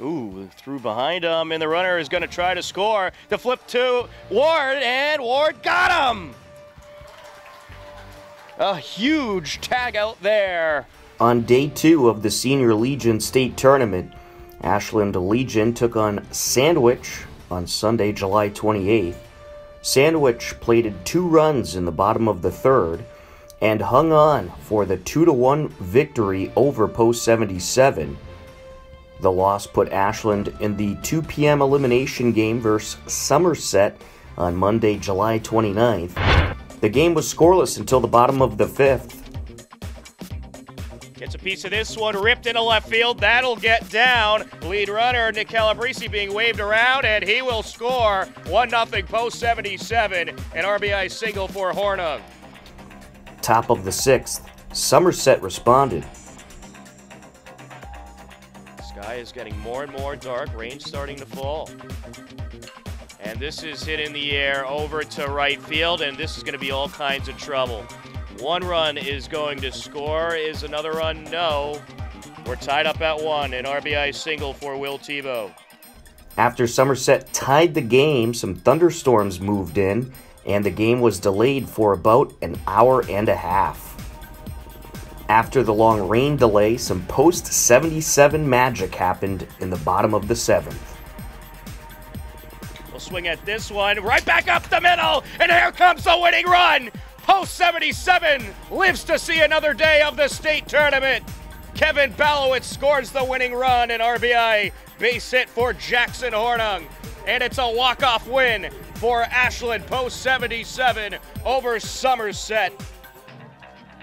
Ooh, through behind him, and the runner is going to try to score. The flip to Ward, and Ward got him! A huge tag out there. On day two of the Senior Legion State Tournament, Ashland Legion took on Sandwich on Sunday, July 28th. Sandwich plated two runs in the bottom of the third and hung on for the 2 to 1 victory over Post 77. The loss put Ashland in the 2 p.m. elimination game versus Somerset on Monday, July 29th. The game was scoreless until the bottom of the fifth. Gets a piece of this one, ripped into left field. That'll get down. Lead runner Nick Calabrese being waved around, and he will score 1 0 post 77. An RBI single for Hornung. Top of the sixth, Somerset responded. Sky is getting more and more dark, rain starting to fall. And this is hit in the air over to right field, and this is going to be all kinds of trouble. One run is going to score. Is another run? No. We're tied up at one. An RBI single for Will Tebow. After Somerset tied the game, some thunderstorms moved in, and the game was delayed for about an hour and a half. After the long rain delay, some post 77 magic happened in the bottom of the seventh. We'll swing at this one, right back up the middle, and here comes the winning run. Post 77 lives to see another day of the state tournament. Kevin Balowitz scores the winning run and RBI base hit for Jackson Hornung. And it's a walk-off win for Ashland Post 77 over Somerset.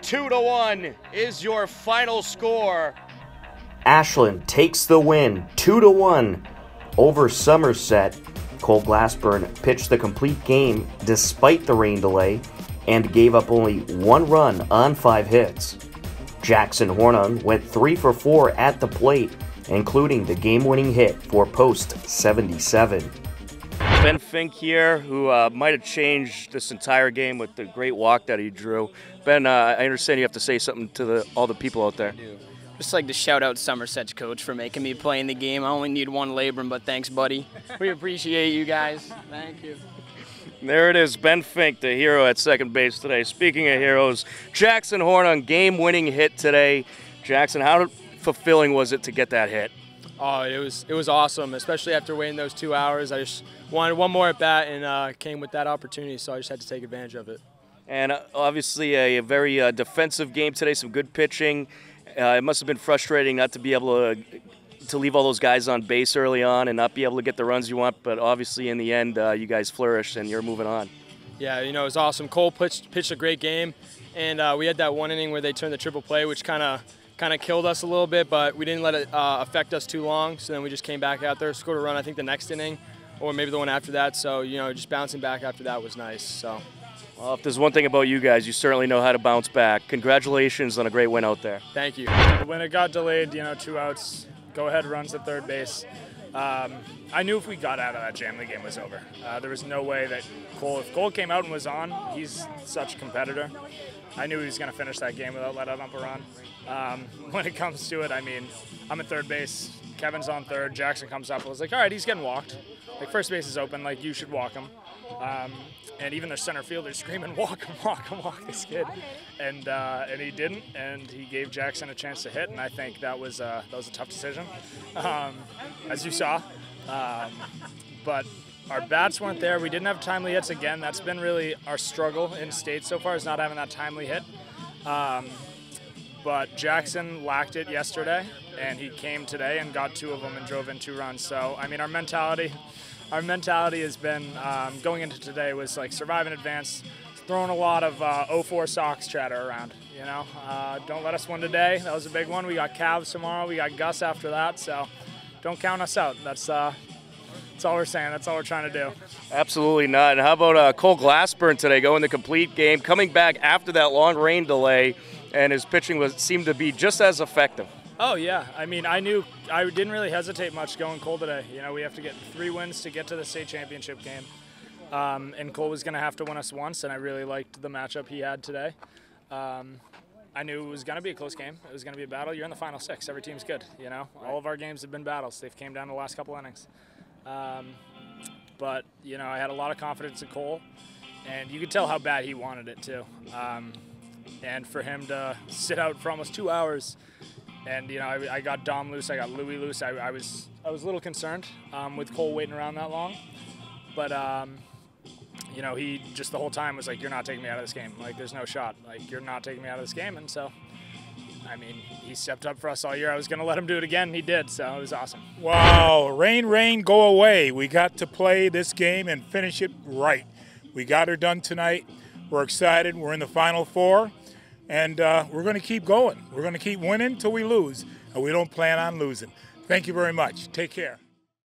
Two to one is your final score. Ashland takes the win, two to one over Somerset. Cole Glassburn pitched the complete game despite the rain delay and gave up only one run on five hits. Jackson Hornung went three for four at the plate, including the game winning hit for post 77. Ben Fink here, who uh, might have changed this entire game with the great walk that he drew. Ben, uh, I understand you have to say something to the, all the people out there. Just like to shout out Somerset's coach for making me play in the game. I only need one labrum, but thanks, buddy. We appreciate you guys. Thank you. There it is, Ben Fink, the hero at second base today. Speaking of heroes, Jackson Hornung game-winning hit today. Jackson, how fulfilling was it to get that hit? Oh, it was it was awesome, especially after waiting those two hours. I just wanted one more at bat and uh, came with that opportunity, so I just had to take advantage of it. And uh, obviously a, very uh, defensive game today, some good pitching. Uh, it must have been frustrating not to be able to to leave all those guys on base early on and not be able to get the runs you want. But obviously, in the end, uh, you guys flourished and you're moving on. Yeah, you know, it was awesome. Cole pitched, pitched a great game, and uh, we had that one inning where they turned the triple play, which kind of kind of killed us a little bit, but we didn't let it uh, affect us too long. So then we just came back out there, scored a run. I think the next inning, or maybe the one after that. So you know, just bouncing back after that was nice. So. Well, if there's one thing about you guys, you certainly know how to bounce back. Congratulations on a great win out there. Thank you. When it got delayed, you know, two outs, go ahead runs at third base. Um, I knew if we got out of that jam, the game was over. Uh, there was no way that Cole, if Cole came out and was on, he's such a competitor. I knew he was going to finish that game without letting a run. Um, when it comes to it, I mean, I'm at third base. Kevin's on third. Jackson comes up. I was like, all right, he's getting walked. Like first base is open. Like you should walk him. Um, and even their center fielder screaming, "Walk him, walk him, walk this kid," and uh, and he didn't, and he gave Jackson a chance to hit, and I think that was uh, that was a tough decision, um, as you saw. Um, but our bats weren't there. We didn't have timely hits again. That's been really our struggle in state so far is not having that timely hit. Um, but Jackson lacked it yesterday, and he came today and got two of them and drove in two runs. So I mean, our mentality our mentality has been um, going into today was like survive in advance, throwing a lot of uh, 04 Sox chatter around. You know, uh, don't let us win today. That was a big one. We got Cavs tomorrow. We got Gus after that. So don't count us out. That's uh, that's all we're saying. That's all we're trying to do. Absolutely not. And how about uh, Cole Glassburn today going the complete game, coming back after that long rain delay, and his pitching was seemed to be just as effective. Oh yeah, I mean, I knew I didn't really hesitate much going Cole today. You know, we have to get three wins to get to the state championship game, um, and Cole was going to have to win us once, and I really liked the matchup he had today. Um, I knew it was going to be a close game. It was going to be a battle. You're in the final six. Every team's good. You know, right. all of our games have been battles. They've came down the last couple innings. Um, but you know, I had a lot of confidence in Cole, and you could tell how bad he wanted it too. And for him to sit out for almost two hours, and you know, I, I got Dom loose, I got Louis loose. I, I was I was a little concerned um, with Cole waiting around that long, but um, you know, he just the whole time was like, "You're not taking me out of this game. Like, there's no shot. Like, you're not taking me out of this game." And so, I mean, he stepped up for us all year. I was going to let him do it again, he did. So it was awesome. Wow, rain, rain, go away. We got to play this game and finish it right. We got her done tonight. We're excited. We're in the final four, and uh, we're going to keep going. We're going to keep winning till we lose, and we don't plan on losing. Thank you very much. Take care.